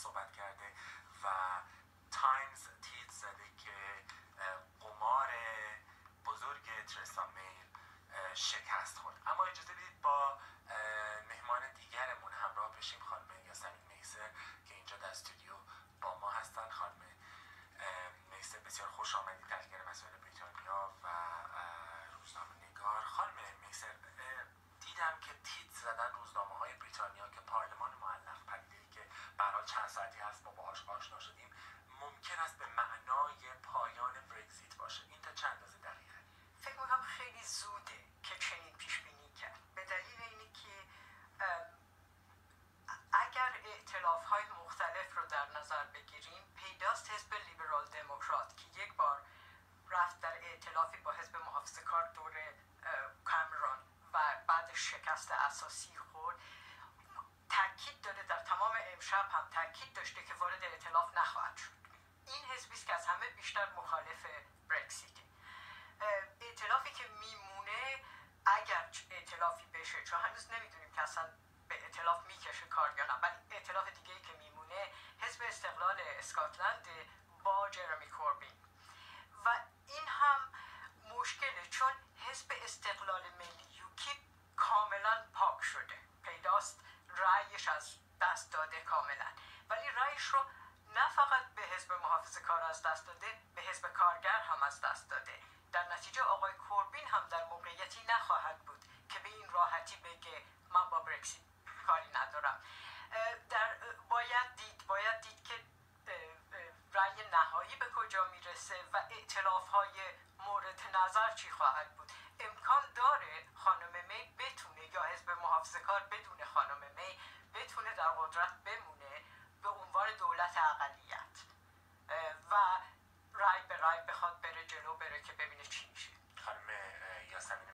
صحبت کرده و تایمز تیت زده که قمار بزرگ ترسا میل شکست خورد. اما اجازه بدید با ائتلافی با حزب محافظ کار دور کامرون و بعد شکست اساسی خورد تاکید داره در تمام امشب هم تاکید داشته که وارد ائتلاف نخواهد شد. این حزبی است که از همه بیشتر مخالف برکسیته ائتلافی که میمونه اگر ائتلافی بشه چون هنوز نمی‌دونیم که اصلا به ائتلاف می‌کشه کار یا ولی ائتلاف دیگه ای که میمونه حزب استقلال اسکاتلند با جرمی کوربین و این هم مشکله چون حزب استقلال ملی یوکی کاملا پاک شده. پیداست رأیش از دست داده کاملا. ولی رأیش رو نه فقط به حزب محافظ کار از دست داده به حزب کارگر هم از دست داده. در نتیجه آقای کوربین هم در موقعیتی نخواهد بود که به این راحتی بگه من با برکسیت کاری ندارم. در باید دید باید دید که رأی نهایی به کجا می‌رسه و اعتلاف های نظر چی خواهد بود؟ امکان داره خانم می بتونه یا حزب محافظ کار بدون خانم می بتونه در قدرت بمونه به عنوان دولت اقلیت و رای به رای بخواد بره جلو بره که ببینه چی میشه.